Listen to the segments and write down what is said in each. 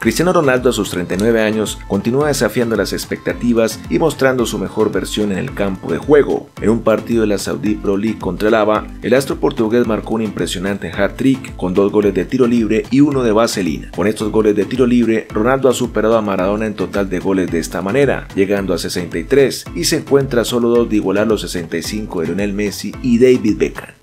Cristiano Ronaldo a sus 39 años continúa desafiando las expectativas y mostrando su mejor versión en el campo de juego. En un partido de la Saudi Pro League contra el el astro portugués marcó un impresionante hat-trick con dos goles de tiro libre y uno de vaselina. Con estos goles de tiro libre, Ronaldo ha superado a Maradona en total de goles de esta manera, llegando a 63 y se encuentra solo dos de igualar los 65 de Lionel Messi y David Beckham.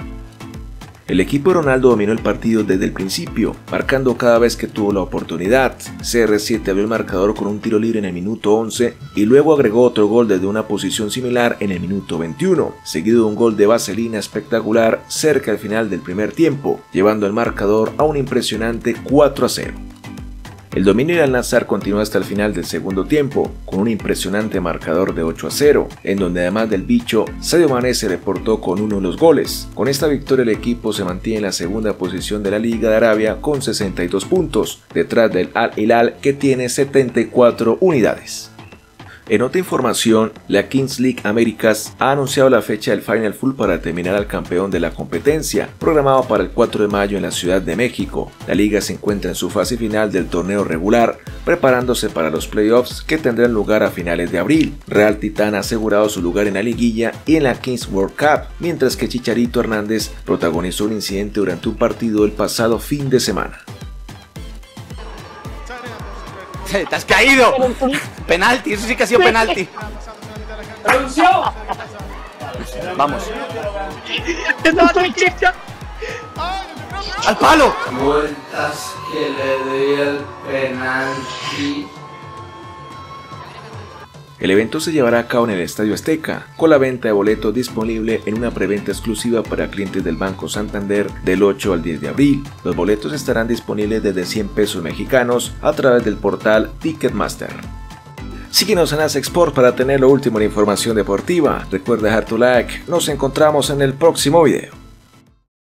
El equipo de Ronaldo dominó el partido desde el principio, marcando cada vez que tuvo la oportunidad. CR7 abrió el marcador con un tiro libre en el minuto 11 y luego agregó otro gol desde una posición similar en el minuto 21, seguido de un gol de vaselina espectacular cerca al final del primer tiempo, llevando el marcador a un impresionante 4 a 0. El dominio del Al-Nassr continuó hasta el final del segundo tiempo, con un impresionante marcador de 8 a 0, en donde además del bicho, Sadio Mané se reportó con uno de los goles. Con esta victoria el equipo se mantiene en la segunda posición de la Liga de Arabia con 62 puntos, detrás del Al-Hilal que tiene 74 unidades. En otra información, la Kings League Américas ha anunciado la fecha del Final Full para terminar al campeón de la competencia, programado para el 4 de mayo en la Ciudad de México. La liga se encuentra en su fase final del torneo regular, preparándose para los playoffs que tendrán lugar a finales de abril. Real Titán ha asegurado su lugar en la liguilla y en la Kings World Cup, mientras que Chicharito Hernández protagonizó un incidente durante un partido el pasado fin de semana. ¡Te has caído! Penalti, eso sí que ha sido penalti. Vamos. ¡Al palo! Vueltas que le doy el penalti. El evento se llevará a cabo en el Estadio Azteca, con la venta de boletos disponible en una preventa exclusiva para clientes del Banco Santander del 8 al 10 de abril. Los boletos estarán disponibles desde 100 pesos mexicanos a través del portal Ticketmaster. Síguenos en As Export para tener lo último en información deportiva. Recuerda dejar tu like. Nos encontramos en el próximo video.